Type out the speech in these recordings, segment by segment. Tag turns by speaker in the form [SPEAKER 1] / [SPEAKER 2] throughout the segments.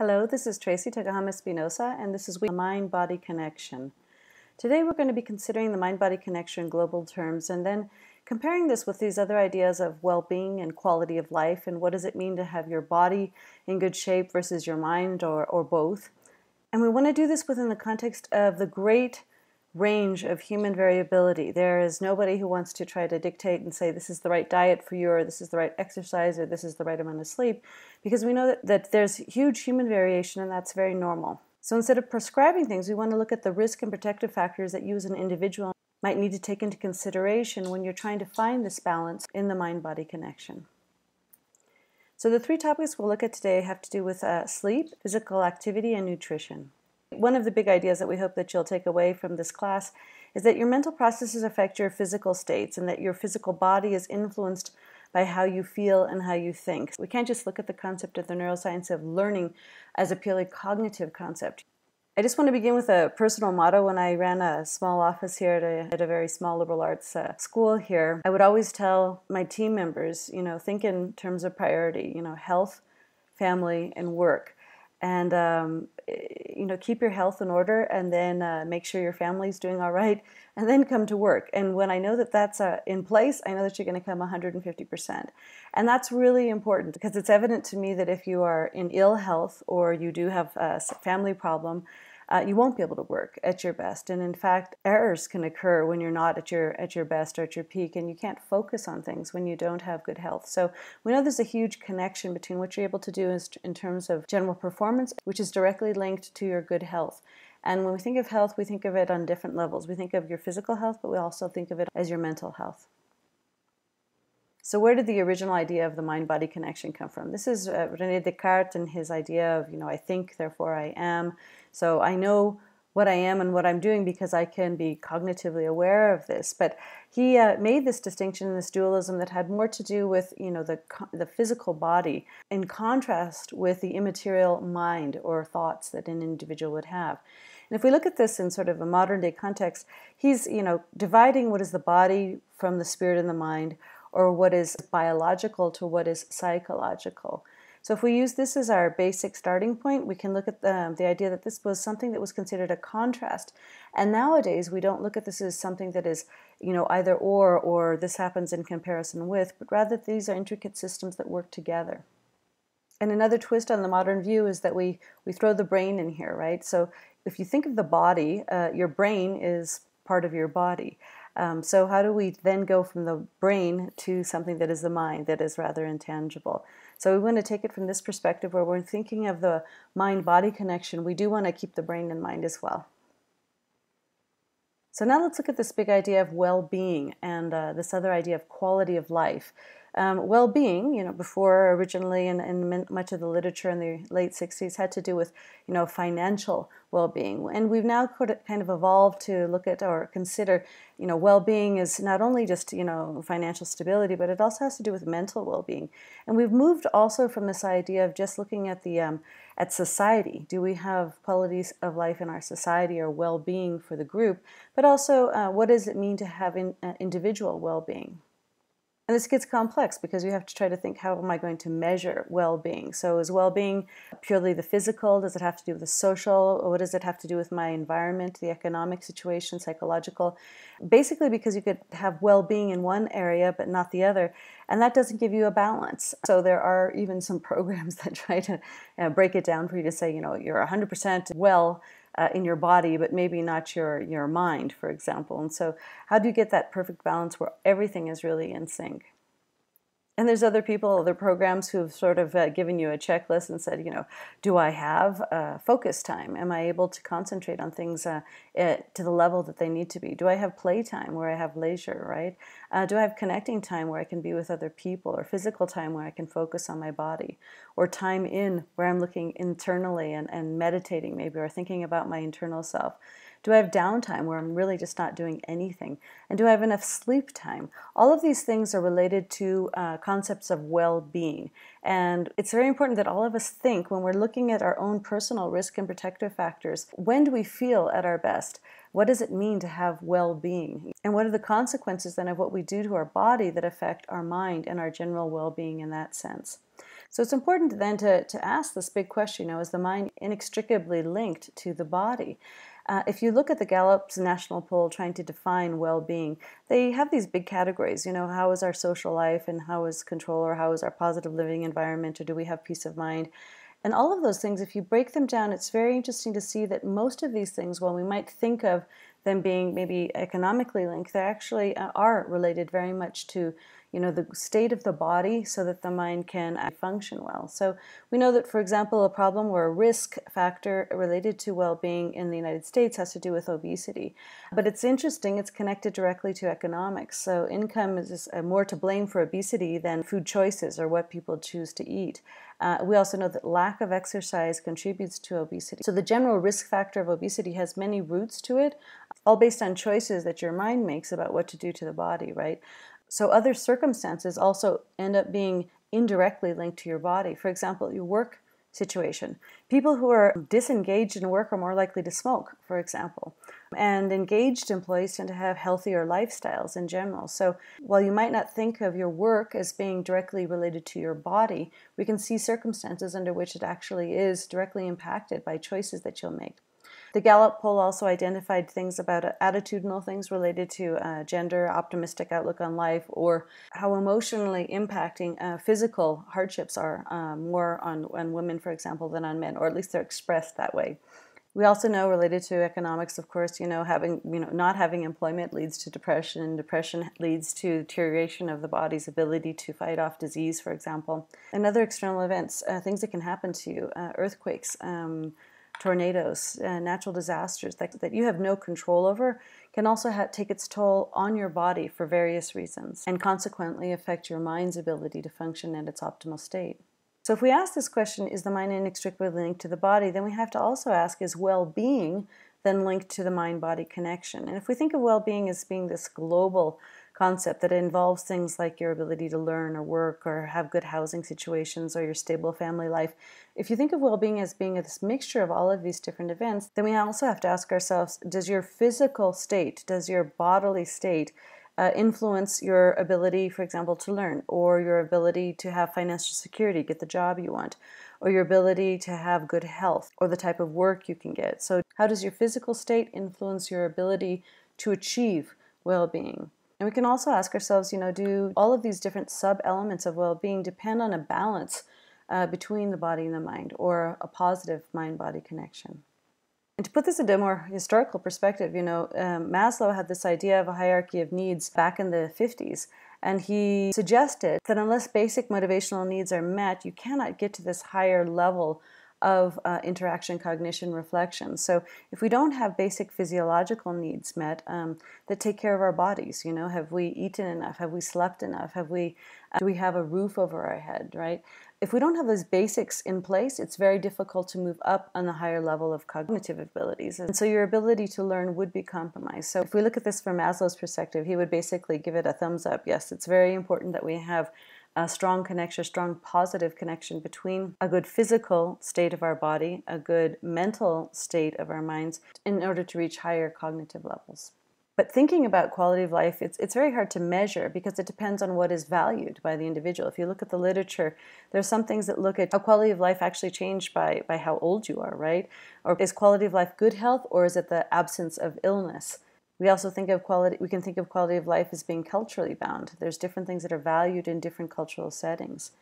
[SPEAKER 1] Hello, this is Tracey Tokuhama Espinosa, and this is a Mind Body Connection. Today we're going to be considering the mind body connection in global terms and then comparing this with these other ideas of well being and quality of life and what does it mean to have your body in good shape versus your mind or, or both. And we want to do this within the context of the great range of human variability. There is nobody who wants to try to dictate and say this is the right diet for you, or this is the right exercise, or this is the right amount of sleep, because we know that, that there's huge human variation and that's very normal. So instead of prescribing things, we want to look at the risk and protective factors that you as an individual might need to take into consideration when you're trying to find this balance in the mind body connection. So, the three topics we'll look at today have to do with uh, sleep, physical activity, and nutrition. One of the big ideas that we hope that you'll take away from this class is that your mental processes affect your physical states and that your physical body is influenced by how you feel and how you think. We can't just look at the concept of the neuroscience of learning as a purely cognitive concept. I just want to begin with a personal motto. When I ran a small office here at a, at a very small liberal arts uh, school here, I would always tell my team members, you know, think in terms of priority, you know, health, family, and work and um, you know keep your health in order and then uh, make sure your family's doing all right and then come to work. And when i know that that's uh, in place i know that you're going to come 150% and that's really important because it's evident to me that if you are in ill health or you do have a family problem uh, you won't be able to work at your best. And in fact, errors can occur when you're not at your at your best or at your peak, and you can't focus on things when you don't have good health. So we know there's a huge connection between what you're able to do in terms of general performance, which is directly linked to your good health. And when we think of health, we think of it on different levels. We think of your physical health, but we also think of it as your mental health. So, where did the original idea of the mind body connection come from? This is uh, Rene Descartes and his idea of, you know, I think, therefore I am. So, I know what I am and what I'm doing because I can be cognitively aware of this. But he uh, made this distinction, this dualism that had more to do with, you know, the, the physical body in contrast with the immaterial mind or thoughts that an individual would have. And if we look at this in sort of a modern day context, he's, you know, dividing what is the body from the spirit and the mind or what is biological to what is psychological. So if we use this as our basic starting point, we can look at the, the idea that this was something that was considered a contrast. And nowadays, we don't look at this as something that is, you know, either or, or this happens in comparison with, but rather these are intricate systems that work together. And another twist on the modern view is that we, we throw the brain in here, right? So if you think of the body, uh, your brain is part of your body. Um, so, how do we then go from the brain to something that is the mind, that is rather intangible? So, we want to take it from this perspective where we're thinking of the mind body connection. We do want to keep the brain in mind as well. So, now let's look at this big idea of well being and uh, this other idea of quality of life. Um, well-being, you know, before originally in, in much of the literature in the late 60s had to do with, you know, financial well-being. And we've now kind of evolved to look at or consider, you know, well-being is not only just, you know, financial stability, but it also has to do with mental well-being. And we've moved also from this idea of just looking at the um, at society. Do we have qualities of life in our society or well-being for the group? But also, uh, what does it mean to have in, uh, individual well-being? And this gets complex because you have to try to think how am I going to measure well being? So, is well being purely the physical? Does it have to do with the social? Or what does it have to do with my environment, the economic situation, psychological? Basically, because you could have well being in one area but not the other, and that doesn't give you a balance. So, there are even some programs that try to break it down for you to say, you know, you're 100% well uh, in your body, but maybe not your, your mind, for example. And so, how do you get that perfect balance where everything is really in sync? And there's other people, other programs who've sort of uh, given you a checklist and said, you know, do I have uh, focus time? Am I able to concentrate on things uh, it, to the level that they need to be? Do I have playtime where I have leisure, right? Uh, do I have connecting time where I can be with other people, or physical time where I can focus on my body, or time in where I'm looking internally and, and meditating maybe, or thinking about my internal self? Do I have downtime where I'm really just not doing anything? And do I have enough sleep time? All of these things are related to uh, concepts of well being. And it's very important that all of us think when we're looking at our own personal risk and protective factors when do we feel at our best? What does it mean to have well being? And what are the consequences then of what we do to our body that affect our mind and our general well being in that sense? So it's important then to, to ask this big question, you know, is the mind inextricably linked to the body? Uh, if you look at the Gallup's national poll trying to define well-being, they have these big categories. You know, how is our social life and how is control or how is our positive living environment or do we have peace of mind? And all of those things, if you break them down, it's very interesting to see that most of these things, while we might think of them being maybe economically linked, they actually uh, are related very much to you know, the state of the body so that the mind can function well. So we know that, for example, a problem or a risk factor related to well-being in the United States has to do with obesity. But it's interesting, it's connected directly to economics. So income is uh, more to blame for obesity than food choices or what people choose to eat. Uh, we also know that lack of exercise contributes to obesity. So the general risk factor of obesity has many roots to it, all based on choices that your mind makes about what to do to the body, right? So other circumstances also end up being indirectly linked to your body. For example, your work situation. People who are disengaged in work are more likely to smoke, for example. And engaged employees tend to have healthier lifestyles in general. So while you might not think of your work as being directly related to your body, we can see circumstances under which it actually is directly impacted by choices that you'll make. The Gallup poll also identified things about attitudinal things related to uh, gender, optimistic outlook on life, or how emotionally impacting uh, physical hardships are uh, more on, on women, for example, than on men, or at least they're expressed that way. We also know related to economics, of course, you know, having, you know, not having employment leads to depression. and Depression leads to deterioration of the body's ability to fight off disease, for example. And other external events, uh, things that can happen to you, uh, earthquakes, um, tornadoes, natural disasters that, that you have no control over can also take its toll on your body for various reasons and consequently affect your mind's ability to function at its optimal state. So if we ask this question, is the mind inextricably linked to the body, then we have to also ask, is well-being then linked to the mind-body connection? And if we think of well-being as being this global concept that involves things like your ability to learn or work or have good housing situations or your stable family life. If you think of well-being as being this mixture of all of these different events, then we also have to ask ourselves, does your physical state, does your bodily state uh, influence your ability, for example, to learn, or your ability to have financial security, get the job you want, or your ability to have good health, or the type of work you can get. So how does your physical state influence your ability to achieve well-being? And we can also ask ourselves, you know, do all of these different sub-elements of well-being depend on a balance uh, between the body and the mind, or a positive mind-body connection? And to put this into a more historical perspective, you know, um, Maslow had this idea of a hierarchy of needs back in the 50s, and he suggested that unless basic motivational needs are met, you cannot get to this higher level of uh, interaction, cognition, reflection. So if we don't have basic physiological needs met um, that take care of our bodies, you know, have we eaten enough? Have we slept enough? Have we, uh, do we have a roof over our head, right? If we don't have those basics in place, it's very difficult to move up on the higher level of cognitive abilities. And so your ability to learn would be compromised. So if we look at this from Maslow's perspective, he would basically give it a thumbs up. Yes, it's very important that we have a strong connection, a strong positive connection between a good physical state of our body, a good mental state of our minds, in order to reach higher cognitive levels. But thinking about quality of life, it's, it's very hard to measure because it depends on what is valued by the individual. If you look at the literature, there's some things that look at how quality of life actually changed by, by how old you are, right? Or is quality of life good health or is it the absence of illness? We also think of quality, we can think of quality of life as being culturally bound. There's different things that are valued in different cultural settings.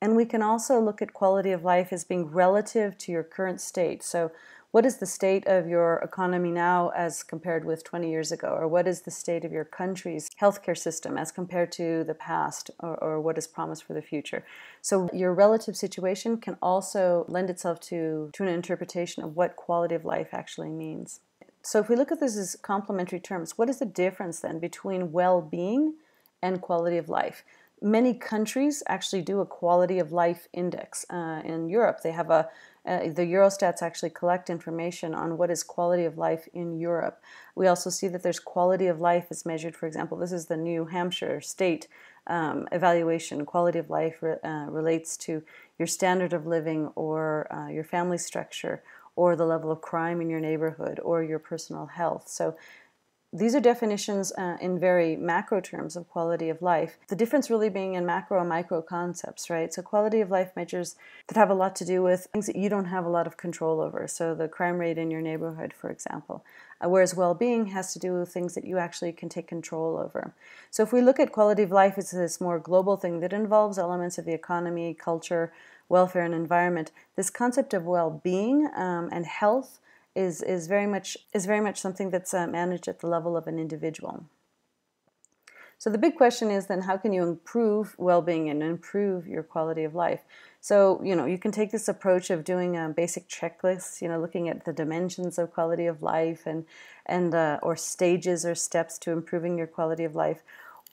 [SPEAKER 1] And we can also look at quality of life as being relative to your current state. So what is the state of your economy now as compared with 20 years ago? Or what is the state of your country's healthcare system as compared to the past or, or what is promised for the future? So your relative situation can also lend itself to, to an interpretation of what quality of life actually means. So if we look at this as complementary terms, what is the difference then between well-being and quality of life? Many countries actually do a quality of life index. Uh, in Europe, they have a uh, the Eurostats actually collect information on what is quality of life in Europe. We also see that there's quality of life is measured, for example, this is the New Hampshire state um, evaluation. Quality of life re uh, relates to your standard of living or uh, your family structure or the level of crime in your neighborhood or your personal health. So these are definitions uh, in very macro terms of quality of life. The difference really being in macro and micro concepts, right? So, quality of life measures that have a lot to do with things that you don't have a lot of control over. So, the crime rate in your neighborhood, for example. Uh, whereas well being has to do with things that you actually can take control over. So, if we look at quality of life as this more global thing that involves elements of the economy, culture, welfare, and environment, this concept of well being um, and health is, is, very much, is very much something that's uh, managed at the level of an individual. So the big question is then how can you improve well-being and improve your quality of life? So, you know, you can take this approach of doing a basic checklist, you know, looking at the dimensions of quality of life and and uh, or stages or steps to improving your quality of life.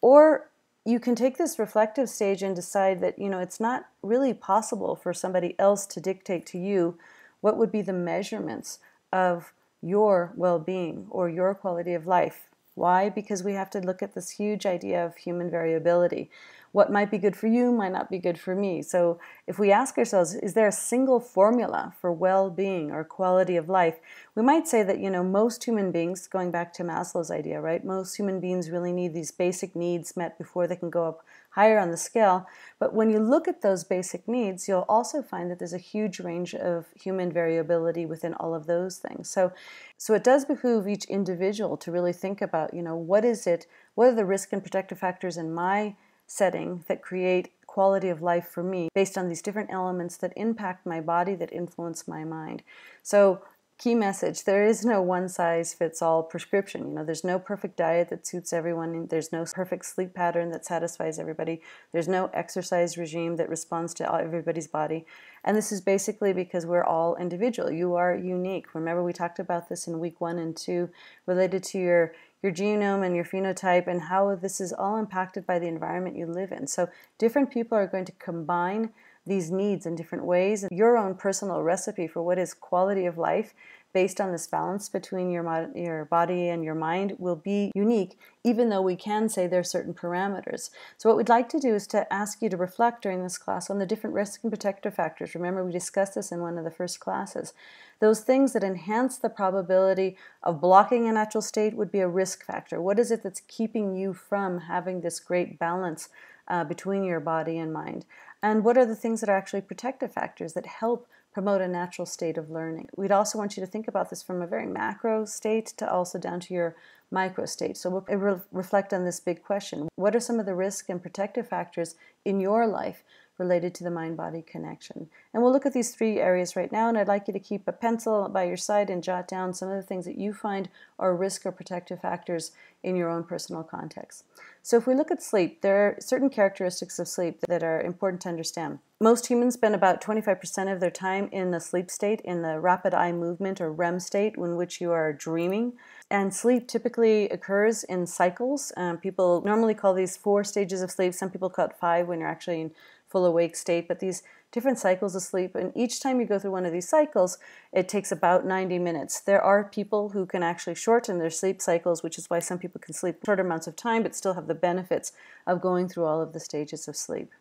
[SPEAKER 1] Or you can take this reflective stage and decide that, you know, it's not really possible for somebody else to dictate to you what would be the measurements of your well being or your quality of life. Why? Because we have to look at this huge idea of human variability what might be good for you might not be good for me. So if we ask ourselves, is there a single formula for well-being or quality of life? We might say that, you know, most human beings, going back to Maslow's idea, right? Most human beings really need these basic needs met before they can go up higher on the scale. But when you look at those basic needs, you'll also find that there's a huge range of human variability within all of those things. So so it does behoove each individual to really think about, you know, what is it, what are the risk and protective factors in my setting that create quality of life for me based on these different elements that impact my body, that influence my mind. So, key message there is no one size fits all prescription. You know, there's no perfect diet that suits everyone, there's no perfect sleep pattern that satisfies everybody, there's no exercise regime that responds to everybody's body. And this is basically because we're all individual. You are unique. Remember, we talked about this in week one and two related to your your genome and your phenotype and how this is all impacted by the environment you live in. So different people are going to combine these needs in different ways. Your own personal recipe for what is quality of life based on this balance between your, your body and your mind will be unique, even though we can say there are certain parameters. So what we'd like to do is to ask you to reflect during this class on the different risk and protective factors. Remember, we discussed this in one of the first classes. Those things that enhance the probability of blocking a natural state would be a risk factor. What is it that's keeping you from having this great balance uh, between your body and mind? And what are the things that are actually protective factors that help promote a natural state of learning. We'd also want you to think about this from a very macro state to also down to your micro state. So we'll re- reflect on this big question. What are some of the risk and protective factors in your life related to the mind body connection? And we'll look at these three areas right now, and I'd like you to keep a pencil by your side and jot down some of the things that you find are risk or protective factors in your own personal context. So if we look at sleep, there are certain characteristics of sleep that are important to understand. Most humans spend about 25% of their time in the sleep state, in the rapid eye movement or REM state, in which you are dreaming. And sleep typically occurs in cycles. Um, people normally call these four stages of sleep. Some people call it five when you're actually in full awake state. But these different cycles of sleep. And each time you go through one of these cycles, it takes about 90 minutes. There are people who can actually shorten their sleep cycles, which is why some people can sleep shorter amounts of time but still have the benefits of going through all of the stages of sleep.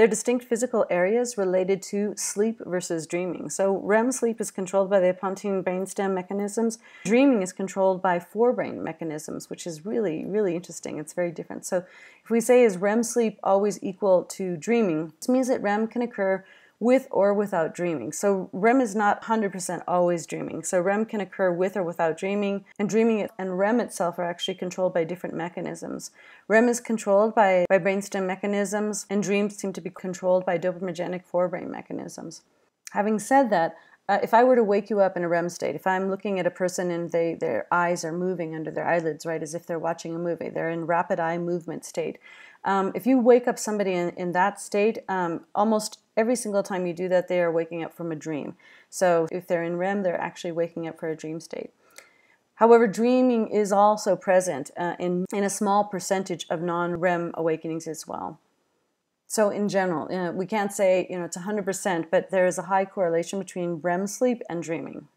[SPEAKER 1] They're distinct physical areas related to sleep versus dreaming. So REM sleep is controlled by the pontine brainstem mechanisms. Dreaming is controlled by forebrain mechanisms, which is really, really interesting. It's very different. So if we say is REM sleep always equal to dreaming, this means that REM can occur with or without dreaming. So REM is not 100% always dreaming. So REM can occur with or without dreaming, and dreaming and REM itself are actually controlled by different mechanisms. REM is controlled by, by brainstem mechanisms, and dreams seem to be controlled by dopaminergic forebrain mechanisms. Having said that, uh, if I were to wake you up in a REM state, if I'm looking at a person and they, their eyes are moving under their eyelids, right, as if they're watching a movie, they're in rapid eye movement state. Um, if you wake up somebody in, in that state, um, almost every single time you do that, they are waking up from a dream. So if they're in REM, they're actually waking up for a dream state. However, dreaming is also present uh, in, in a small percentage of non REM awakenings as well. So, in general, uh, we can't say you know it's 100%, but there is a high correlation between REM sleep and dreaming.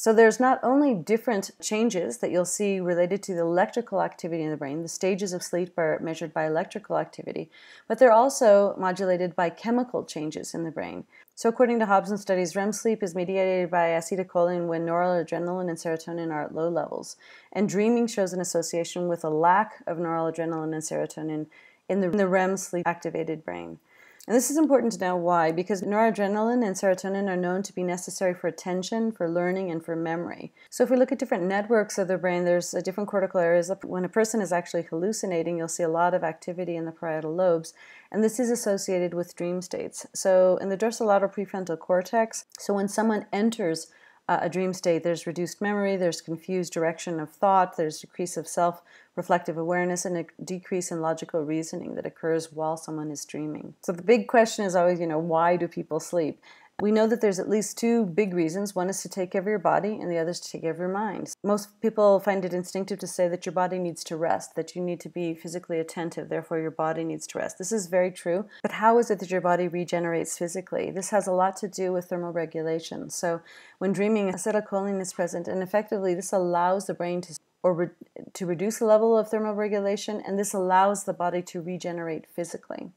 [SPEAKER 1] So there's not only different changes that you'll see related to the electrical activity in the brain, the stages of sleep are measured by electrical activity, but they're also modulated by chemical changes in the brain. So according to Hobson studies, REM sleep is mediated by acetylcholine when noradrenaline and serotonin are at low levels. And dreaming shows an association with a lack of noradrenaline and serotonin in the, in the REM sleep activated brain. And this is important to know why, because noradrenaline and serotonin are known to be necessary for attention, for learning, and for memory. So if we look at different networks of the brain, there's different cortical areas. When a person is actually hallucinating, you'll see a lot of activity in the parietal lobes, and this is associated with dream states. So in the dorsolateral prefrontal cortex, so when someone enters uh, a dream state, there's reduced memory, there's confused direction of thought, there's decrease of self reflective awareness, and a decrease in logical reasoning that occurs while someone is dreaming. So the big question is always, you know, why do people sleep? We know that there's at least two big reasons. One is to take care of your body, and the other is to take care of your mind. Most people find it instinctive to say that your body needs to rest, that you need to be physically attentive, therefore, your body needs to rest. This is very true. But how is it that your body regenerates physically? This has a lot to do with thermoregulation. So, when dreaming, acetylcholine is present, and effectively, this allows the brain to or re- to reduce the level of thermoregulation, and this allows the body to regenerate physically.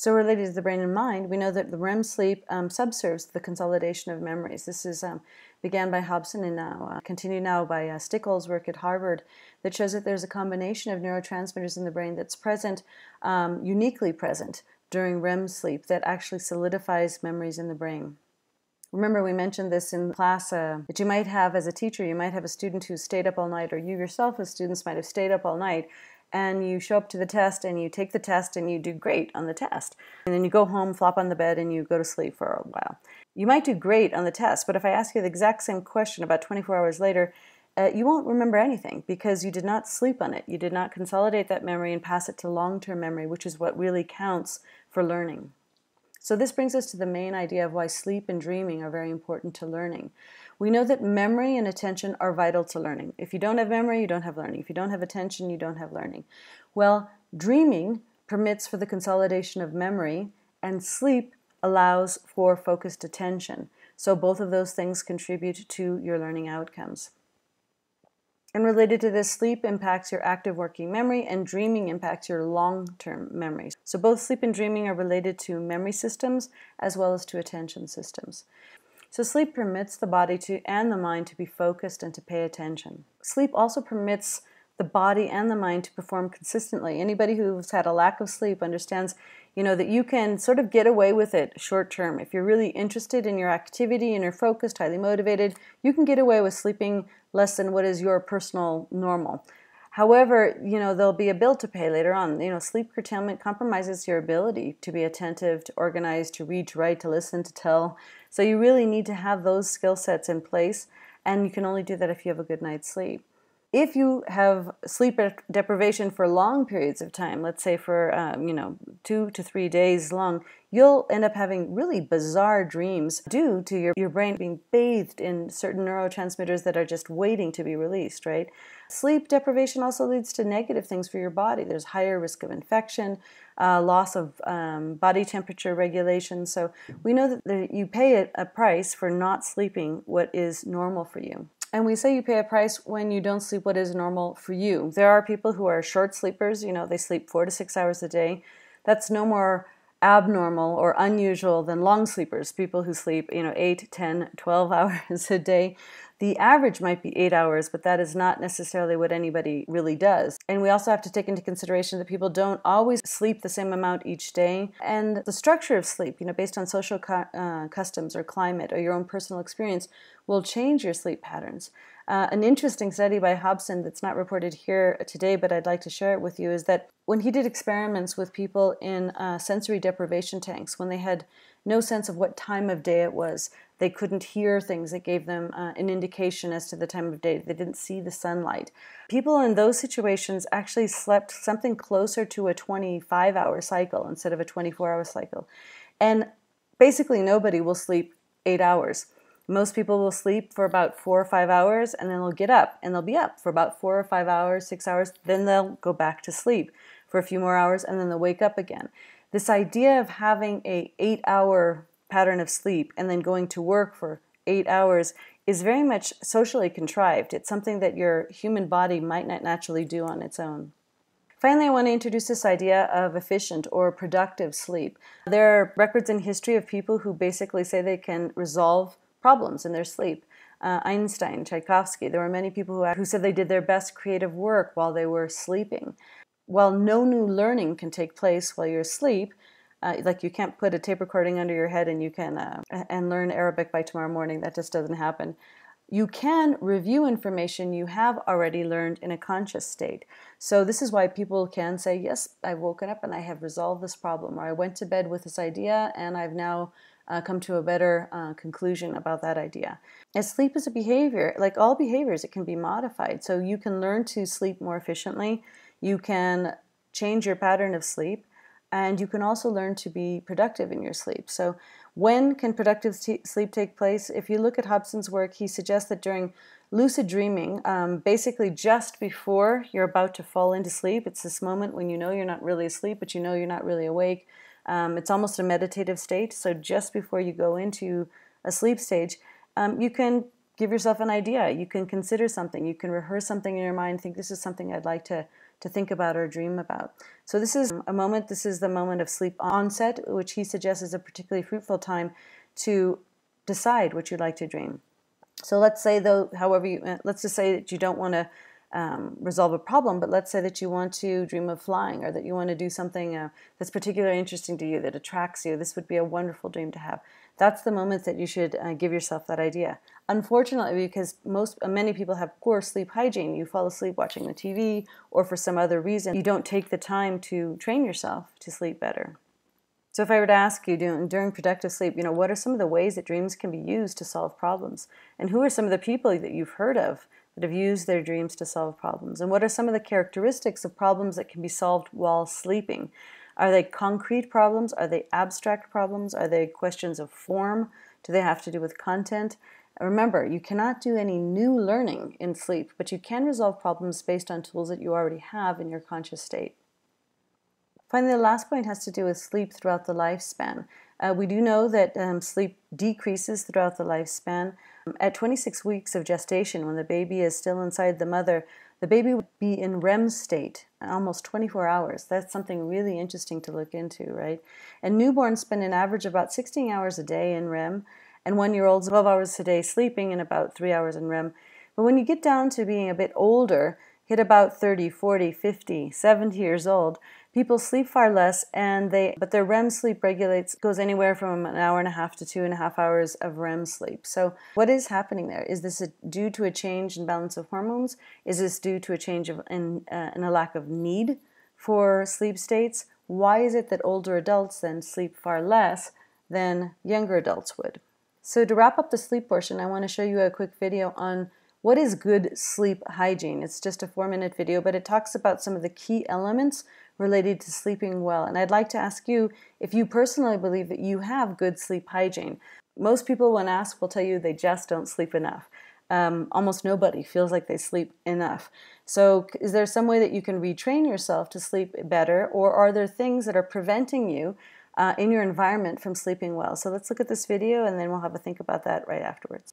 [SPEAKER 1] So, related to the brain and mind, we know that the REM sleep um, subserves the consolidation of memories. This is um, began by Hobson and now uh, continued now by uh, Stickgold's work at Harvard that shows that there's a combination of neurotransmitters in the brain that's present, um, uniquely present during REM sleep, that actually solidifies memories in the brain. Remember, we mentioned this in class uh, that you might have as a teacher, you might have a student who stayed up all night, or you yourself as students might have stayed up all night and you show up to the test and you take the test and you do great on the test. And then you go home, flop on the bed, and you go to sleep for a while. You might do great on the test, but if I ask you the exact same question about 24 hours later, uh, you won't remember anything because you did not sleep on it. You did not consolidate that memory and pass it to long term memory, which is what really counts for learning. So, this brings us to the main idea of why sleep and dreaming are very important to learning. We know that memory and attention are vital to learning. If you don't have memory, you don't have learning. If you don't have attention, you don't have learning. Well, dreaming permits for the consolidation of memory, and sleep allows for focused attention. So, both of those things contribute to your learning outcomes. And related to this, sleep impacts your active working memory and dreaming impacts your long term memory. So, both sleep and dreaming are related to memory systems as well as to attention systems. So sleep permits the body to and the mind to be focused and to pay attention. Sleep also permits the body and the mind to perform consistently. Anybody who's had a lack of sleep understands, you know, that you can sort of get away with it short term. If you're really interested in your activity and you're focused, highly motivated, you can get away with sleeping less than what is your personal normal. However, you know, there'll be a bill to pay later on. You know, sleep curtailment compromises your ability to be attentive, to organize, to read, to write, to listen, to tell. So you really need to have those skill sets in place, and you can only do that if you have a good night's sleep if you have sleep deprivation for long periods of time, let's say for um, you know two to three days long, you'll end up having really bizarre dreams due to your, your brain being bathed in certain neurotransmitters that are just waiting to be released, right? Sleep deprivation also leads to negative things for your body. There's higher risk of infection, uh, loss of um, body temperature regulation. So we know that you pay a, a price for not sleeping what is normal for you. And we say you pay a price when you don't sleep what is normal for you. There are people who are short sleepers, you know, they sleep four to six hours a day. That's no more abnormal or unusual than long sleepers, people who sleep, you know, 8, 10, 12 hours a day. The average might be eight hours, but that is not necessarily what anybody really does. And we also have to take into consideration that people don't always sleep the same amount each day. And the structure of sleep, you know, based on social uh, customs or climate or your own personal experience, will change your sleep patterns. Uh, an interesting study by Hobson that's not reported here today, but I'd like to share it with you, is that when he did experiments with people in uh, sensory deprivation tanks, when they had no sense of what time of day it was, they couldn't hear things that gave them uh, an indication as to the time of day, they didn't see the sunlight. People in those situations actually slept something closer to a 25 hour cycle instead of a 24 hour cycle. And basically, nobody will sleep eight hours most people will sleep for about four or five hours and then they'll get up and they'll be up for about four or five hours, six hours. Then they'll go back to sleep for a few more hours and then they'll wake up again. This idea of having a eight hour pattern of sleep and then going to work for eight hours is very much socially contrived. It's something that your human body might not naturally do on its own. Finally, I want to introduce this idea of efficient or productive sleep. There are records in history of people who basically say they can resolve problems in their sleep. Uh, Einstein, Tchaikovsky, there were many people who, who said they did their best creative work while they were sleeping. While no new learning can take place while you're asleep, uh, like you can't put a tape recording under your head and you can uh, and learn Arabic by tomorrow morning. That just doesn't happen. You can review information you have already learned in a conscious state. So this is why people can say, "Yes, I've woken up and I have resolved this problem," or "I went to bed with this idea and I've now." Uh, come to a better uh, conclusion about that idea. As sleep is a behavior, like all behaviors, it can be modified. So you can learn to sleep more efficiently. You can change your pattern of sleep and you can also learn to be productive in your sleep. So, when can productive sleep take place? If you look at Hobson's work, he suggests that during lucid dreaming, um, basically just before you're about to fall into sleep, it's this moment when you know you're not really asleep, but you know you're not really awake. Um, it's almost a meditative state. So, just before you go into a sleep stage, um, you can give yourself an idea. You can consider something. You can rehearse something in your mind. Think this is something I'd like to to think about or dream about. So this is a moment, this is the moment of sleep onset, which he suggests is a particularly fruitful time to decide what you'd like to dream. So let's say though, however you, uh, let's just say that you don't want to um, resolve a problem, but let's say that you want to dream of flying or that you want to do something uh, that's particularly interesting to you, that attracts you. This would be a wonderful dream to have. That's the moment that you should uh, give yourself that idea. Unfortunately, because most many people have poor sleep hygiene, you fall asleep watching the TV or for some other reason, you don't take the time to train yourself to sleep better. So if I were to ask you during productive sleep, you know, what are some of the ways that dreams can be used to solve problems? And who are some of the people that you've heard of that have used their dreams to solve problems? And what are some of the characteristics of problems that can be solved while sleeping? Are they concrete problems? Are they abstract problems? Are they questions of form? Do they have to do with content? Remember, you cannot do any new learning in sleep, but you can resolve problems based on tools that you already have in your conscious state. Finally, the last point has to do with sleep throughout the lifespan. Uh, we do know that um, sleep decreases throughout the lifespan. At 26 weeks of gestation, when the baby is still inside the mother, the baby would be in REM state almost 24 hours. That's something really interesting to look into, right? And newborns spend an average of about 16 hours a day in REM, and one year olds 12 hours a day sleeping and about three hours in REM. But when you get down to being a bit older, hit about 30, 40, 50, 70 years old, people sleep far less and they but their REM sleep regulates goes anywhere from an hour and a half to two and a half hours of REM sleep. So what is happening there? Is this a, due to a change in balance of hormones? Is this due to a change of in, uh, in a lack of need for sleep states? Why is it that older adults then sleep far less than younger adults would? So to wrap up the sleep portion, I want to show you a quick video on what is good sleep hygiene? It's just a four minute video, but it talks about some of the key elements related to sleeping well. And I'd like to ask you if you personally believe that you have good sleep hygiene. Most people, when asked, will tell you they just don't sleep enough. Um, almost nobody feels like they sleep enough. So, is there some way that you can retrain yourself to sleep better, or are there things that are preventing you uh, in your environment from sleeping well? So, let's look at this video and then we'll have a think about that right afterwards.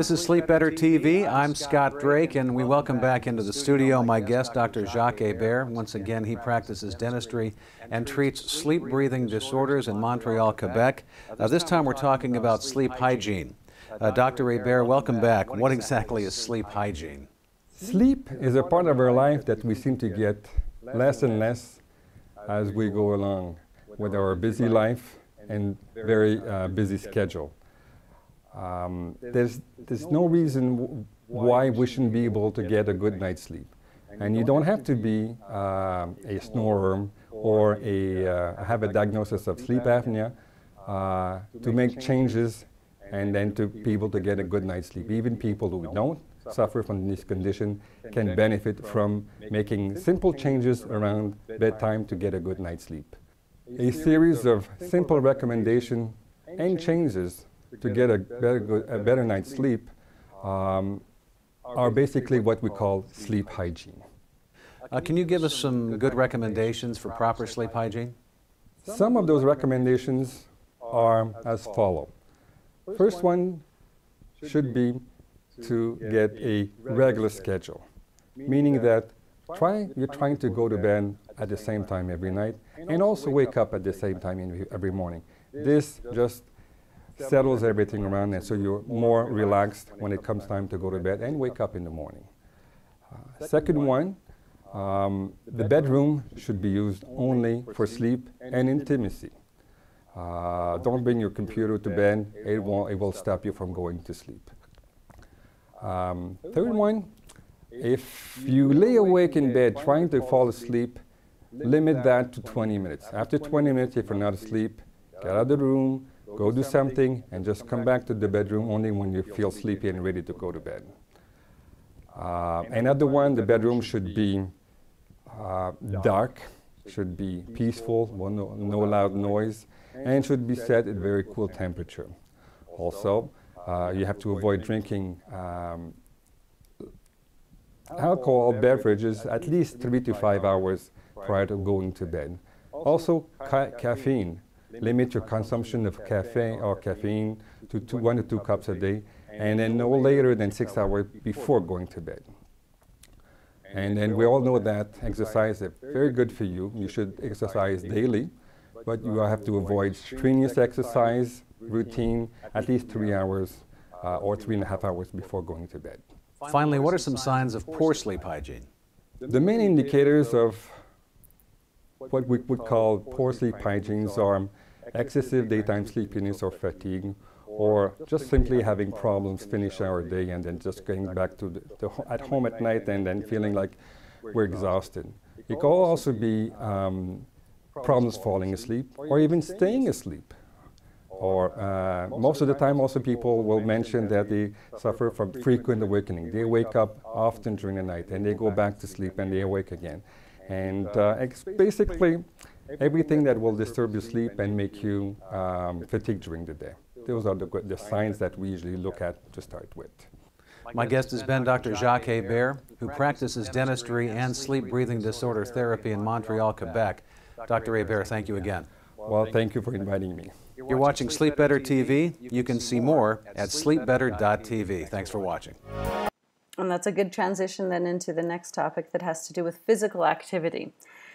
[SPEAKER 2] This is Sleep Better TV. I'm Scott Drake, and we welcome back into the studio my guest, Dr. Jacques Hebert. Once again, he practices dentistry and treats sleep breathing disorders in Montreal, Quebec. Uh, this time we're talking about sleep hygiene. Uh, Dr. Bear, welcome back. What exactly is sleep hygiene?
[SPEAKER 3] Sleep is a part of our life that we seem to get less and less as we go along with our busy life and very uh, busy schedule. Um, there's, there's no reason why we shouldn't be able to get a good night's sleep. And you don't have to be uh, a snorer or a, uh, have a diagnosis of sleep apnea uh, to make changes and then to be able to get a good night's sleep. Even people who don't suffer from this condition can benefit from making simple changes around bedtime to get a good night's sleep. A series of simple recommendations and changes to get a better, good, a better night's sleep um, are basically what we call sleep hygiene.
[SPEAKER 2] Uh, can you give us some good recommendations for proper sleep hygiene?
[SPEAKER 3] Some of those recommendations are as follow. First one should be to get a regular schedule, meaning that try, you're trying to go to bed at the same time every night and also wake up at the same time every morning. This just settles everything around and so you're more relaxed when it comes time to go to bed and wake up in the morning. Uh, second one, um, the bedroom should be used only for sleep and intimacy. Uh, don't bring your computer to bed, it, won't, it will stop you from going to sleep. Um, third one, if you lay awake in bed trying to fall asleep, limit that to 20 minutes. After 20 minutes, if you're not asleep, get out of the room, go do something, and just come back to the bedroom only when you feel sleepy and ready to go to bed. Uh, another one, the bedroom should be uh, dark, should be peaceful, no, no loud noise, and should be set at very cool temperature. Also, uh, you have to avoid drinking um, alcohol beverages at least three to five hours prior to going to bed. Also, ca caffeine. Limit your consumption of caffeine or caffeine to two, one to two cups a day, and then no later than six hours before going to bed. And then we all know that exercise is very good for you. You should exercise daily, but you have to avoid strenuous exercise routine at least three hours uh, or three and a half hours before going to bed.
[SPEAKER 2] Finally, what are some signs of poor sleep hygiene?
[SPEAKER 3] The main indicators of what we would call poor sleep hygiene are excessive daytime sleepiness or fatigue, or just simply having problems finish our day and then just going back to the, the at home at night and then feeling like we're exhausted. It could also be um, problems falling asleep or even staying asleep. Or uh, most of the time, also people will mention that they suffer from frequent awakening. They wake up often during the night and they go back to sleep and they awake again. And uh, basically, everything that will disturb your sleep and make you um, fatigued during the day. Those are the, the signs that we usually look at to start with.
[SPEAKER 2] My guest has been Dr. Jacques Hebert, who practices dentistry and sleep breathing disorder therapy in Montreal, Quebec. Dr. Hebert, thank you again.
[SPEAKER 3] Well, thank you for inviting me.
[SPEAKER 2] You're watching Sleep Better TV. You can see more at sleepbetter.tv. Thanks for watching.
[SPEAKER 1] And that's a good transition then into the next topic that has to do with physical activity.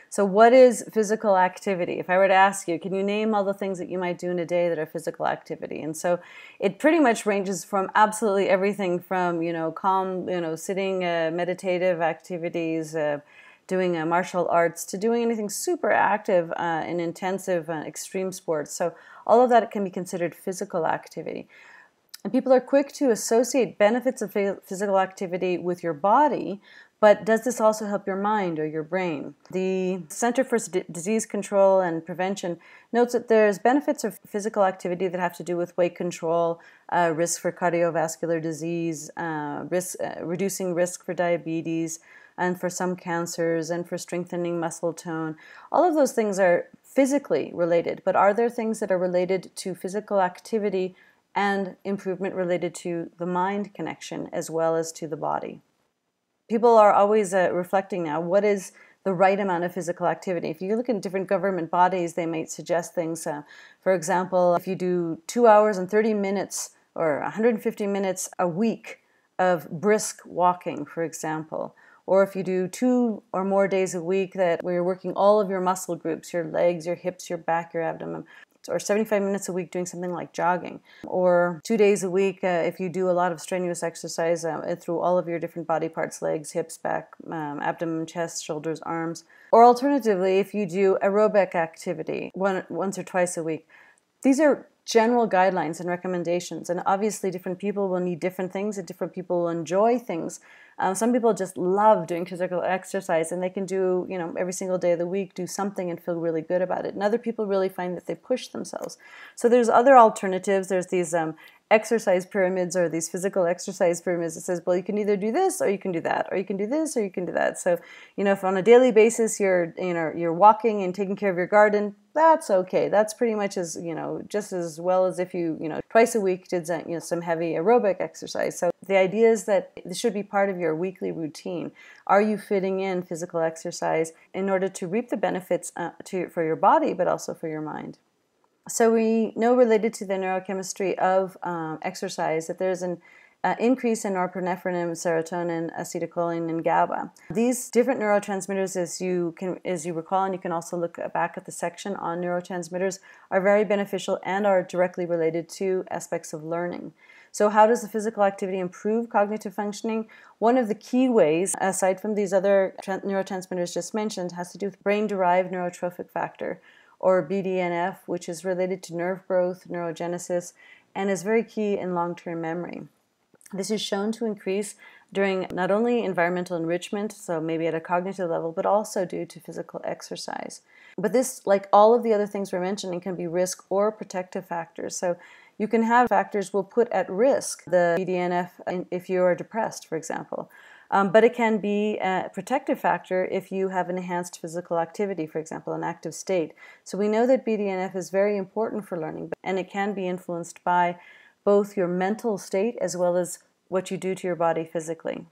[SPEAKER 1] So, what is physical activity? If I were to ask you, can you name all the things that you might do in a day that are physical activity? And so, it pretty much ranges from absolutely everything from, you know, calm, you know, sitting, uh, meditative activities, uh, doing uh, martial arts, to doing anything super active uh, and intensive uh, extreme sports. So, all of that can be considered physical activity. And people are quick to associate benefits of physical activity with your body, but does this also help your mind or your brain? The Center for D- Disease Control and Prevention notes that there's benefits of physical activity that have to do with weight control, uh, risk for cardiovascular disease, uh, risk, uh, reducing risk for diabetes, and for some cancers, and for strengthening muscle tone. All of those things are physically related, but are there things that are related to physical activity and improvement related to the mind connection as well as to the body? people are always uh, reflecting now what is the right amount of physical activity. If you look at different government bodies, they might suggest things. Uh, for example, if you do two hours and 30 minutes or 150 minutes a week of brisk walking, for example, or if you do two or more days a week that where you're working all of your muscle groups, your legs, your hips, your back, your abdomen, or 75 minutes a week doing something like jogging, or two days a week uh, if you do a lot of strenuous exercise uh, through all of your different body parts legs, hips, back, um, abdomen, chest, shoulders, arms. Or alternatively, if you do aerobic activity one, once or twice a week. These are general guidelines and recommendations, and obviously, different people will need different things, and different people will enjoy things um, some people just love doing physical exercise and they can do, you know, every single day of the week, do something and feel really good about it. And other people really find that they push themselves. So there's other alternatives. There's these um, exercise pyramids or these physical exercise pyramids that says, well, you can either do this or you can do that, or you can do this or you can do that. So, you know, if on a daily basis you're, you know, you're walking and taking care of your garden, that's okay. That's pretty much as, you know, just as well as if you, you know, twice a week did you know, some heavy aerobic exercise. So the idea is that this should be part of your weekly routine. Are you fitting in physical exercise in order to reap the benefits uh, to, for your body, but also for your mind? So we know related to the neurochemistry of um, exercise that there's an uh, increase in norepinephrine, serotonin, acetylcholine, and GABA. These different neurotransmitters, as you can, as you recall, and you can also look back at the section on neurotransmitters, are very beneficial and are directly related to aspects of learning. So, how does the physical activity improve cognitive functioning? One of the key ways, aside from these other neurotransmitters just mentioned, has to do with brain derived neurotrophic factor, or BDNF, which is related to nerve growth, neurogenesis, and is very key in long term memory. This is shown to increase during not only environmental enrichment, so maybe at a cognitive level, but also due to physical exercise. But this, like all of the other things we're mentioning, can be risk or protective factors. So you can have factors will put at risk the BDNF if you are depressed, for example. Um, but it can be a protective factor if you have an enhanced physical activity, for example, an active state. So we know that BDNF is very important for learning, and it can be influenced by both your mental state as well as what you do to your body physically.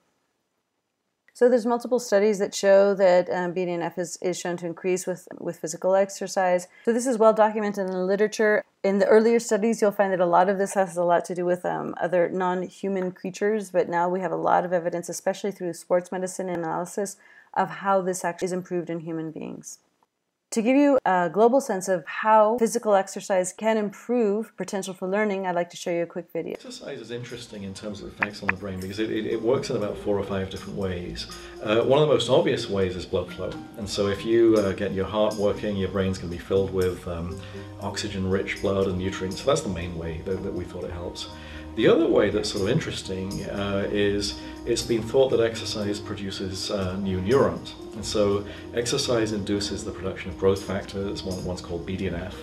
[SPEAKER 1] So there's multiple studies that show that um, BDNF is, is shown to increase with, with physical exercise. So this is well documented in the literature. In the earlier studies, you'll find that a lot of this has a lot to do with um, other non-human creatures, but now we have a lot of evidence, especially through sports medicine analysis, of how this actually is improved in human beings. To give you a global sense of how physical exercise can improve potential for learning, I'd like to show you a quick video.
[SPEAKER 4] Exercise is interesting in terms of effects on the brain because it, it, it works in about four or five different ways. Uh, one of the most obvious ways is blood flow. And so if you uh, get your heart working, your brain's going to be filled with um, oxygen-rich blood and nutrients. So that's the main way that, that we thought it helps. The other way that's sort of interesting uh, is it's been thought that exercise produces uh, new neurons. And so exercise induces the production of growth factors, one, one's called BDNF,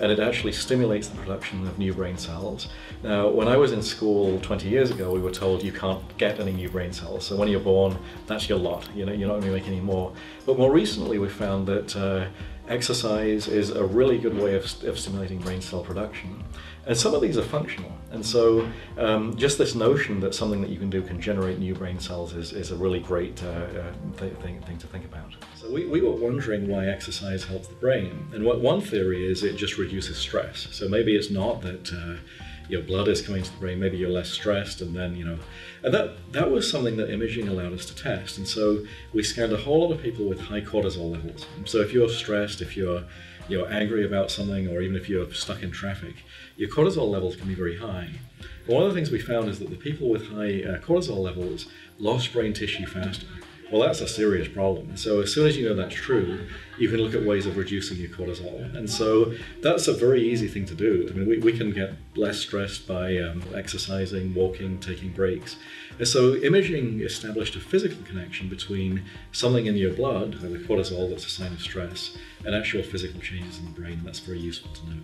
[SPEAKER 4] and it actually stimulates the production of new brain cells. Now, when I was in school 20 years ago, we were told you can't get any new brain cells. So when you're born, that's your lot. You know, you're not going to make any more. But more recently, we found that uh, exercise is a really good way of, of stimulating brain cell production. And some of these are functional. And so um, just this notion that something that you can do can generate new brain cells is, is a really great uh, uh, th thing, thing to think about. So we, we were wondering why exercise helps the brain. And what one theory is it just reduces stress. So maybe it's not that uh, your blood is coming to the brain, maybe you're less stressed and then, you know, and that, that was something that imaging allowed us to test. And so we scanned a whole lot of people with high cortisol levels. So if you're stressed, if you're you're angry about something, or even if you're stuck in traffic, your cortisol levels can be very high. But one of the things we found is that the people with high uh, cortisol levels lost brain tissue faster. Well, that's a serious problem. So as soon as you know that's true, you can look at ways of reducing your cortisol. And so that's a very easy thing to do. I mean, we, we can get less stressed by um, exercising, walking, taking breaks. So imaging established a physical connection between something in your blood, the cortisol that's a sign of stress, and actual physical changes in the brain. That's very useful to know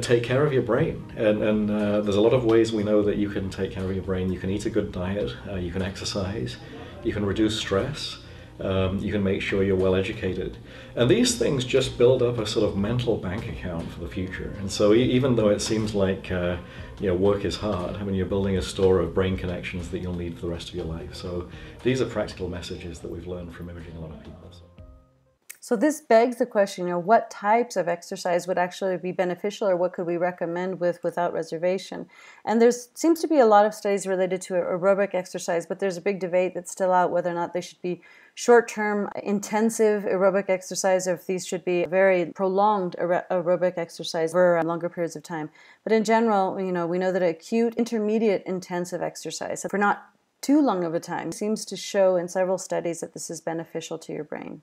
[SPEAKER 4] take care of your brain and, and uh, there's a lot of ways we know that you can take care of your brain you can eat a good diet uh, you can exercise you can reduce stress, um, you can make sure you're well educated. And these things just build up a sort of mental bank account for the future. And so e even though it seems like uh, you know, work is hard, I mean, you're building a store of brain connections that you'll need for the rest of your life. So these are practical messages that we've learned from imaging a lot of people. So.
[SPEAKER 1] This begs the question, you know, what types of exercise would actually be beneficial or what could we recommend with without reservation? And there seems to be a lot of studies related to aerobic exercise, but there's a big debate that's still out whether or not they should be short-term intensive aerobic exercise or if these should be very prolonged aerobic exercise for uh, longer periods of time. But in general, you know, we know that acute intermediate intensive exercise for not too long of a time seems to show in several studies that this is beneficial to your brain.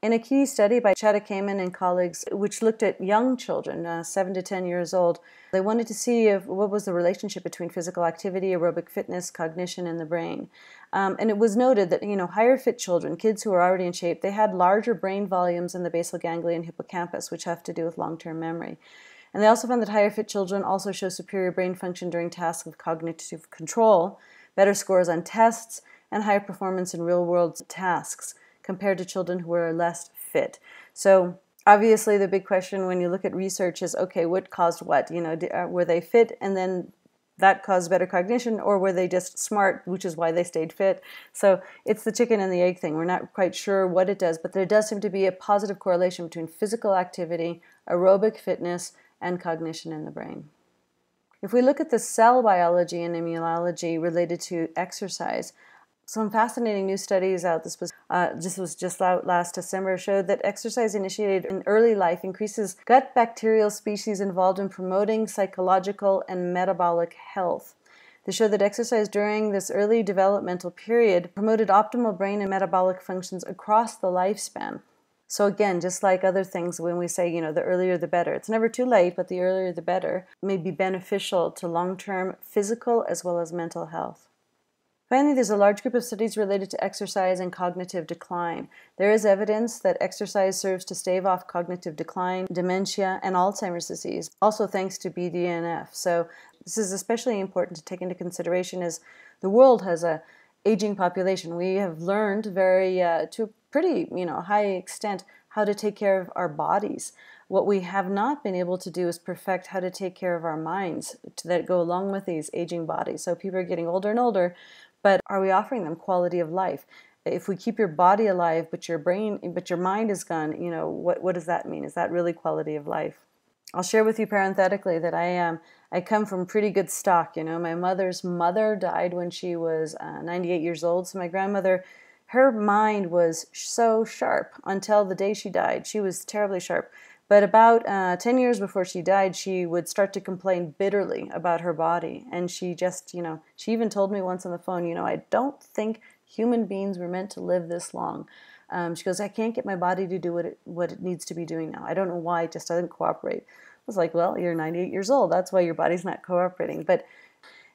[SPEAKER 1] In a key study by Chaddock-Heyman and colleagues, which looked at young children, uh, 7 to 10 years old, they wanted to see if, what was the relationship between physical activity, aerobic fitness, cognition, and the brain. Um, and it was noted that, you know, higher fit children, kids who were already in shape, they had larger brain volumes in the basal ganglia and hippocampus, which have to do with long-term memory. And they also found that higher fit children also show superior brain function during tasks of cognitive control, better scores on tests, and higher performance in real-world tasks compared to children who were less fit. So Obviously, the big question when you look at research is okay, what caused what? You know, uh, were they fit and then that caused better cognition, or were they just smart, which is why they stayed fit? So it's the chicken and the egg thing. We're not quite sure what it does, but there does seem to be a positive correlation between physical activity, aerobic fitness, and cognition in the brain. If we look at the cell biology and immunology related to exercise, some fascinating new studies out. This was uh, this was just out last December showed that exercise initiated in early life increases gut bacterial species involved in promoting psychological and metabolic health. They showed that exercise during this early developmental period promoted optimal brain and metabolic functions across the lifespan. So again, just like other things, when we say, you know, the earlier the better, it's never too late, but the earlier the better may be beneficial to long-term physical as well as mental health. Finally, there's a large group of studies related to exercise and cognitive decline. There is evidence that exercise serves to stave off cognitive decline, dementia, and Alzheimer's disease, also thanks to BDNF. So this is especially important to take into consideration as the world has a aging population. We have learned very, uh, to a pretty, you know, high extent how to take care of our bodies. What we have not been able to do is perfect how to take care of our minds that go along with these aging bodies. So people are getting older and older, but are we offering them quality of life? If we keep your body alive, but your brain, but your mind is gone, you know, what, what does that mean? Is that really quality of life? I'll share with you parenthetically that I am I come from pretty good stock. You know, my mother's mother died when she was uh, 98 years old. So my grandmother, her mind was so sharp until the day she died. She was terribly sharp. But about uh, 10 years before she died, she would start to complain bitterly about her body. And she just, you know, she even told me once on the phone, you know, I don't think human beings were meant to live this long. Um, she goes, I can't get my body to do what it, what it needs to be doing now. I don't know why, it just doesn't cooperate. I was like, well, you're 98 years old. That's why your body's not cooperating. But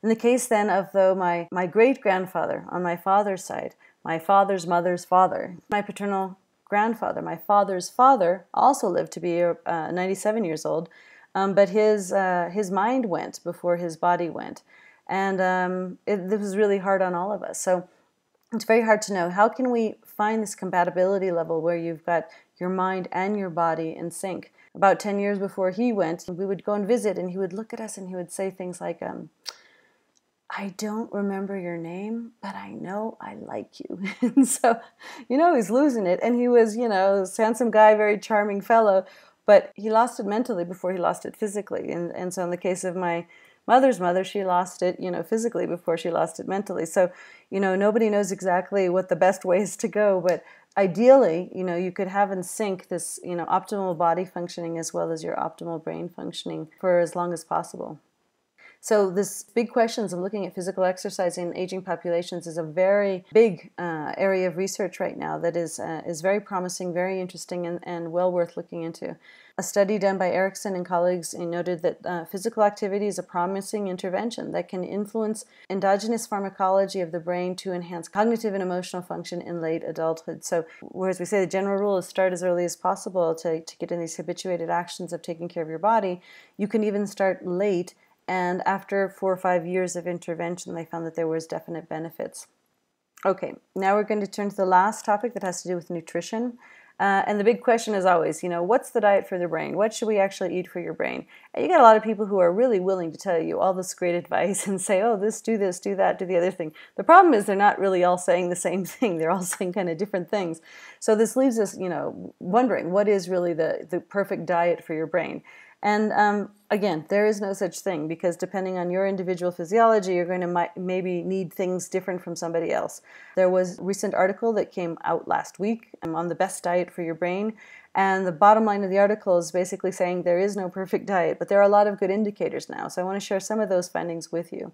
[SPEAKER 1] in the case then of though my, my great grandfather on my father's side, my father's mother's father, my paternal grandfather, my father's father, also lived to be uh, 97 years old, um, but his, uh, his mind went before his body went. And um, it, it was really hard on all of us. So it's very hard to know how can we find this compatibility level where you've got your mind and your body in sync. About 10 years before he went, we would go and visit, and he would look at us and he would say things like, um, I don't remember your name, but I know I like you. and so, you know, he's losing it. And he was, you know, this handsome guy, very charming fellow, but he lost it mentally before he lost it physically. And, and so in the case of my mother's mother, she lost it, you know, physically before she lost it mentally. So, you know, nobody knows exactly what the best way is to go, but ideally, you know, you could have in sync this, you know, optimal body functioning as well as your optimal brain functioning for as long as possible. So this big questions of looking at physical exercise in aging populations is a very big uh, area of research right now that is uh, is very promising, very interesting, and, and well worth looking into. A study done by Erickson and colleagues noted that uh, physical activity is a promising intervention that can influence endogenous pharmacology of the brain to enhance cognitive and emotional function in late adulthood. So, whereas we say the general rule is start as early as possible to, to get in these habituated actions of taking care of your body, you can even start late and after four or five years of intervention, they found that there was definite benefits. Okay, now we're going to turn to the last topic that has to do with nutrition. Uh, and the big question is always, you know, what's the diet for the brain? What should we actually eat for your brain? And you get a lot of people who are really willing to tell you all this great advice and say, oh, this, do this, do that, do the other thing. The problem is they're not really all saying the same thing. They're all saying kind of different things. So this leaves us, you know, wondering what is really the, the perfect diet for your brain. And um, again, there is no such thing because depending on your individual physiology, you're going to maybe need things different from somebody else. There was a recent article that came out last week um, on the best diet for your brain. And the bottom line of the article is basically saying there is no perfect diet, but there are a lot of good indicators now. So I want to share some of those findings with you.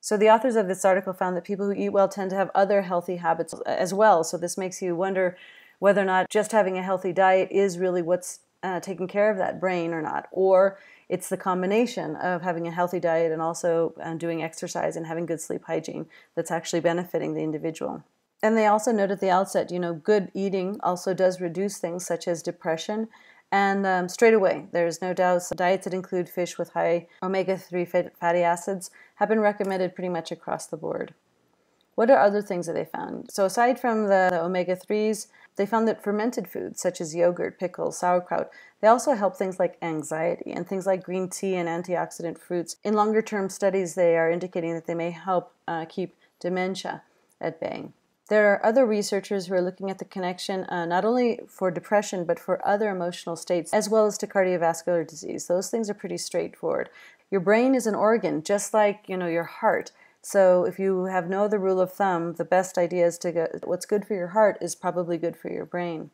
[SPEAKER 1] So the authors of this article found that people who eat well tend to have other healthy habits as well. So this makes you wonder whether or not just having a healthy diet is really what's uh, taking care of that brain or not, or it's the combination of having a healthy diet and also uh, doing exercise and having good sleep hygiene that's actually benefiting the individual. And they also note at the outset, you know, good eating also does reduce things such as depression. And um, straight away, there's no doubt diets that include fish with high omega 3 fatty acids have been recommended pretty much across the board. What are other things that they found? So aside from the, the omega-3s, they found that fermented foods such as yogurt, pickles, sauerkraut, they also help things like anxiety and things like green tea and antioxidant fruits. In longer term studies, they are indicating that they may help uh, keep dementia at bay. There are other researchers who are looking at the connection uh, not only for depression but for other emotional states as well as to cardiovascular disease. Those things are pretty straightforward. Your brain is an organ just like, you know, your heart. So if you have no other rule of thumb, the best idea is to get what's good for your heart is probably good for your brain.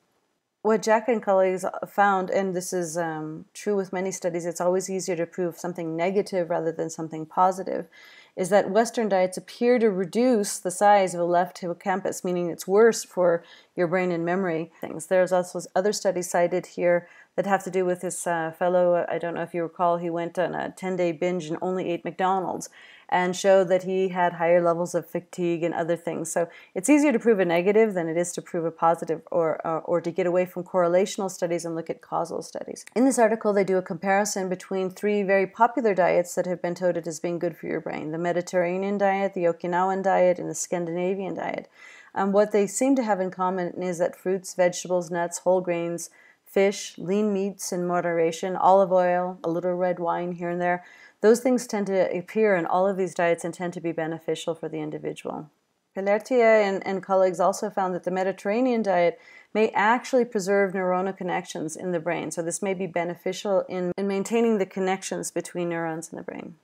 [SPEAKER 1] What Jacka and colleagues found, and this is um, true with many studies, it's always easier to prove something negative rather than something positive, is that Western diets appear to reduce the size of a left hippocampus, meaning it's worse for your brain and memory things. There's also other studies cited here that have to do with this uh, fellow, I don't know if you recall, he went on a 10 day binge and only ate McDonald's and showed that he had higher levels of fatigue and other things. So it's easier to prove a negative than it is to prove a positive or, or, or to get away from correlational studies and look at causal studies. In this article, they do a comparison between three very popular diets that have been touted as being good for your brain the Mediterranean diet, the Okinawan diet, and the Scandinavian diet. Um, what they seem to have in common is that fruits, vegetables, nuts, whole grains, fish, lean meats in moderation, olive oil, a little red wine here and there, those things tend to appear in all of these diets and tend to be beneficial for the individual. Pelletier and, and colleagues also found that the Mediterranean diet may actually preserve neuronal connections in the brain. So this may be beneficial in, in maintaining the connections between neurons in the brain.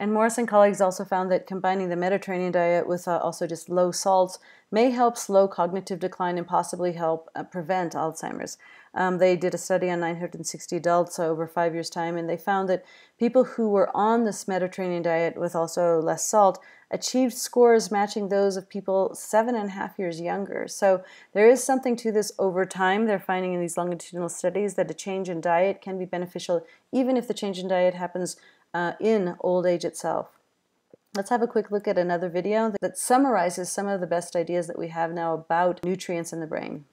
[SPEAKER 1] And Morris and colleagues also found that combining the Mediterranean diet with uh, also just low salts may help slow cognitive decline and possibly help uh, prevent Alzheimer's. Um, they did a study on 960 adults over five years' time, and they found that people who were on this Mediterranean diet with also less salt achieved scores matching those of people seven and a half years younger. So there is something to this over time. They're finding in these longitudinal studies that a change in diet can be beneficial, even if the change in diet happens uh, in old age itself. Let's have a quick look at another video that summarizes some of the best ideas that we have now about nutrients in the brain.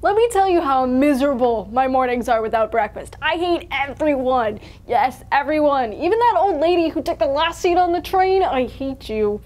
[SPEAKER 5] Let me tell you how miserable my mornings are without breakfast. I hate everyone. Yes, everyone. Even that old lady who took the last seat on the train. I hate you.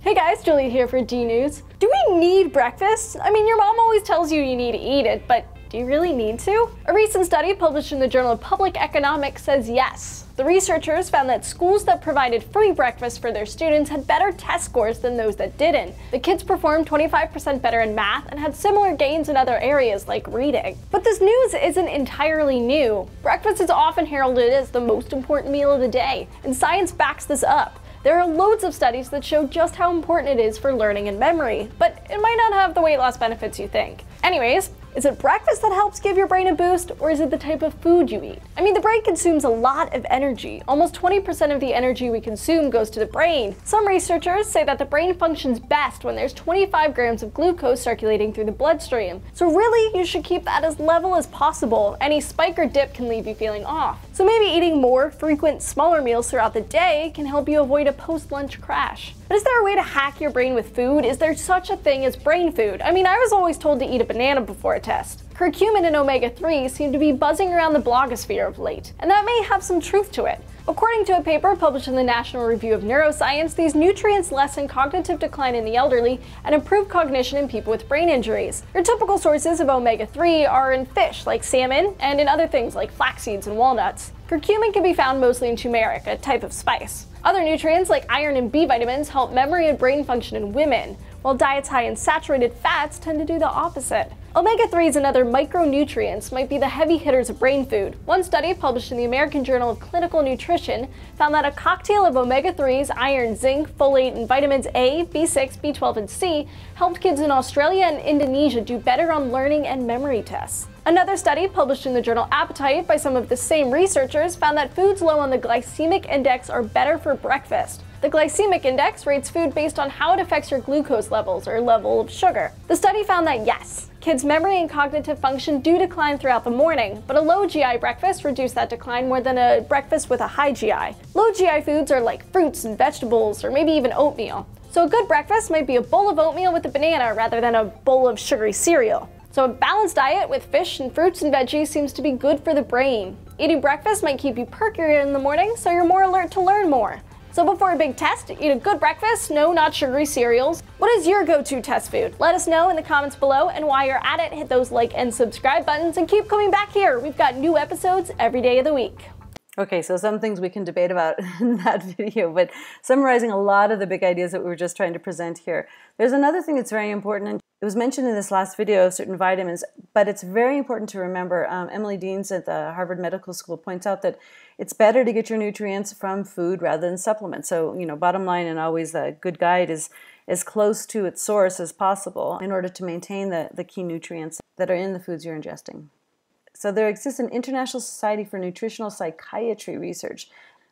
[SPEAKER 5] Hey guys, Julie here for D News. Do we need breakfast? I mean, your mom always tells you you need to eat it, but do you really need to? A recent study published in the Journal of Public Economics says yes. The researchers found that schools that provided free breakfast for their students had better test scores than those that didn't. The kids performed 25% better in math and had similar gains in other areas like reading. But this news isn't entirely new. Breakfast is often heralded as the most important meal of the day, and science backs this up. There are loads of studies that show just how important it is for learning and memory, but it might not have the weight loss benefits you think. Anyways, is it breakfast that helps give your brain a boost, or is it the type of food you eat? I mean, the brain consumes a lot of energy. Almost 20% of the energy we consume goes to the brain. Some researchers say that the brain functions best when there's 25 grams of glucose circulating through the bloodstream. So really, you should keep that as level as possible. Any spike or dip can leave you feeling off. So maybe eating more frequent, smaller meals throughout the day can help you avoid a post-lunch crash. But is there a way to hack your brain with food? Is there such a thing as brain food? I mean, I was always told to eat a banana before a test. Curcumin and omega-3 seem to be buzzing around the blogosphere of late, and that may have some truth to it. According to a paper published in the Nature Review of Neuroscience, these nutrients lessen cognitive decline in the elderly and improve cognition in people with brain injuries. Your typical sources of omega-3 are in fish like salmon and in other things like flax seeds and walnuts. Curcumin can be found mostly in turmeric, a type of spice. Other nutrients like iron and B vitamins help memory and brain function in women, while diets high in saturated fats tend to do the opposite. Omega-3s and other micronutrients might be the heavy hitters of brain food. One study published in the American Journal of Clinical Nutrition found that a cocktail of omega-3s, iron, zinc, folate, and vitamins A, B6, B12, and C helped kids in Australia and Indonesia do better on learning and memory tests. Another study published in the journal Appetite by some of the same researchers found that foods low on the glycemic index are better for breakfast. The glycemic index rates food based on how it affects your glucose levels or level of sugar. The study found that yes, kids' memory and cognitive function do decline throughout the morning, but a low GI breakfast reduced that decline more than a breakfast with a high GI. Low GI foods are like fruits and vegetables or maybe even oatmeal. So a good breakfast might be a bowl of oatmeal with a banana rather than a bowl of sugary cereal. So a balanced diet with fish and fruits and veggies seems to be good for the brain. Eating breakfast might keep you perkier in the morning, so you're more alert to learn more. So before a big test, eat a good breakfast, no not sugary cereals. What is your go-to test food? Let us know in the comments below, and while you're at it, hit those like and subscribe buttons and keep coming back here. We've got new episodes every day of the week.
[SPEAKER 1] Okay, so some things we can debate about in that video, but summarizing a lot of the big ideas that we were just trying to present here. There's another thing that's very important, it was mentioned in this last video of certain vitamins, but it's very important to remember. Um, Emily Deans at the Harvard Medical School points out that it's better to get your nutrients from food rather than supplements. So, you know, bottom line and always a good guide is as close to its source as possible in order to maintain the, the key nutrients that are in the foods you're ingesting. So there exists an International Society for Nutritional Psychiatry research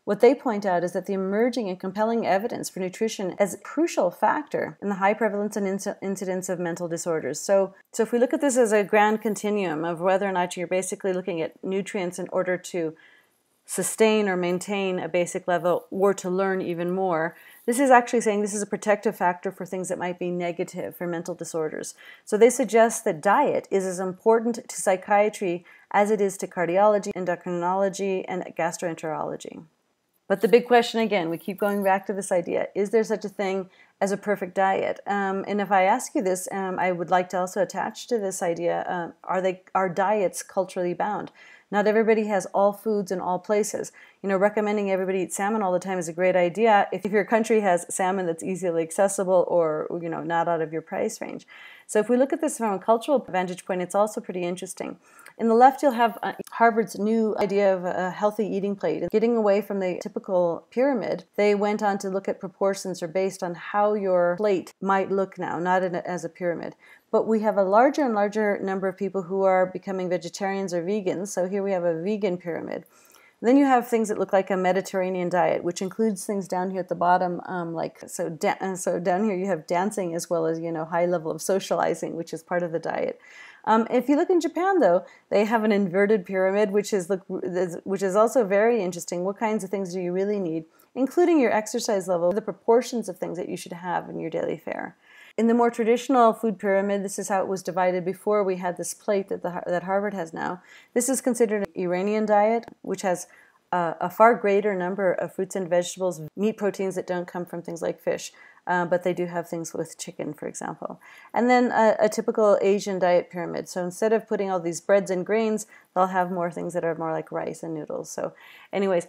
[SPEAKER 1] what they point out is that the emerging and compelling evidence for nutrition as a crucial factor in the high prevalence and incidence of mental disorders. So, so if we look at this as a grand continuum of whether or not you're basically looking at nutrients in order to sustain or maintain a basic level or to learn even more, this is actually saying this is a protective factor for things that might be negative for mental disorders. So they suggest that diet is as important to psychiatry as it is to cardiology, endocrinology, and gastroenterology. But the big question again, we keep going back to this idea is there such a thing as a perfect diet? Um, and if I ask you this, um, I would like to also attach to this idea uh, are, they, are diets culturally bound? Not everybody has all foods in all places. You know, recommending everybody eat salmon all the time is a great idea if your country has salmon that's easily accessible or, you know, not out of your price range. So if we look at this from a cultural vantage point, it's also pretty interesting. In the left, you'll have uh, Harvard's new idea of a healthy eating plate. Getting away from the typical pyramid, they went on to look at proportions or based on how your plate might look now, not a, as a pyramid. But we have a larger and larger number of people who are becoming vegetarians or vegans. So here we have a vegan pyramid. Then you have things that look like a Mediterranean diet, which includes things down here at the bottom, um, like so. So down here you have dancing as well as you know high level of socializing, which is part of the diet. Um, if you look in Japan, though, they have an inverted pyramid, which is look, which is also very interesting. What kinds of things do you really need, including your exercise level, the proportions of things that you should have in your daily fare. In the more traditional food pyramid, this is how it was divided before we had this plate that, the, that Harvard has now. This is considered an Iranian diet, which has a far greater number of fruits and vegetables, meat proteins that don't come from things like fish uh, but they do have things with chicken, for example. And then a, a, typical Asian diet pyramid. So instead of putting all these breads and grains, they'll have more things that are more like rice and noodles. So, anyways,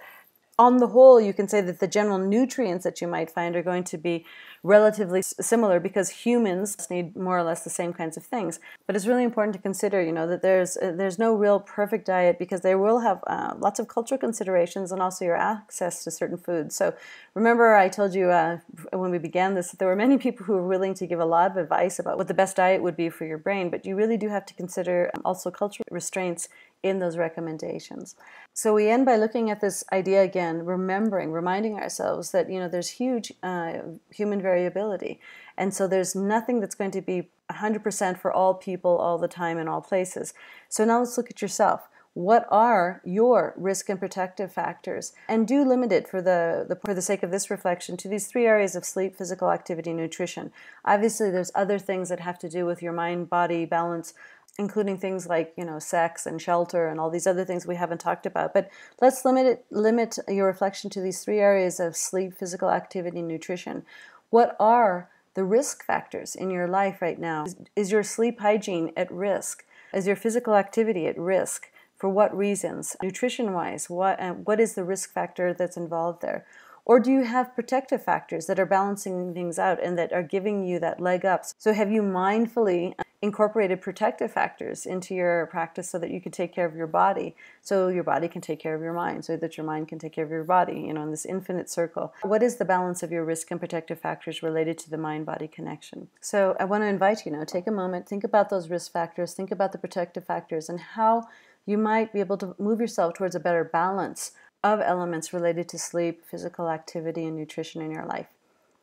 [SPEAKER 1] on the whole, you can say that the general nutrients that you might find are going to be relatively similar because humans need more or less the same kinds of things. But it's really important to consider, you know, that there's uh, there's no real perfect diet because they will have uh, lots of cultural considerations and also your access to certain foods. So remember, I told you uh, when we began this that there were many people who were willing to give a lot of advice about what the best diet would be for your brain, but you really do have to consider um, also cultural restraints in those recommendations. So we end by looking at this idea again, remembering, reminding ourselves that you know there's huge uh, human variability, and so there's nothing that's going to be 100% for all people all the time in all places. So now let's look at yourself. What are your risk and protective factors? And do limit it for the, the for the sake of this reflection to these three areas of sleep, physical activity, nutrition. Obviously, there's other things that have to do with your mind body balance including things like you know sex and shelter and all these other things we haven't talked about. But let's limit it, limit your reflection to these three areas of sleep physical activity nutrition. What are the risk factors in your life right now? Is, is your sleep hygiene at risk? Is your physical activity at risk? For what reasons? Nutrition wise what uh, what is the risk factor that's involved there? Or do you have protective factors that are balancing things out and that are giving you that leg up? So have you mindfully incorporated protective factors into your practice so that you can take care of your body, so your body can take care of your mind, so that your mind can take care of your body, you know, in this infinite circle. What is the balance of your risk and protective factors related to the mind body connection? So I want to invite you, know, take a moment, think about those risk factors, think about the protective factors, and how you might be able to move yourself towards a better balance of elements related to sleep, physical activity, and nutrition in your life.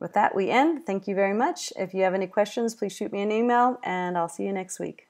[SPEAKER 1] With that, we end. Thank you very much. If you have any questions, please shoot me an email, and I'll see you next week.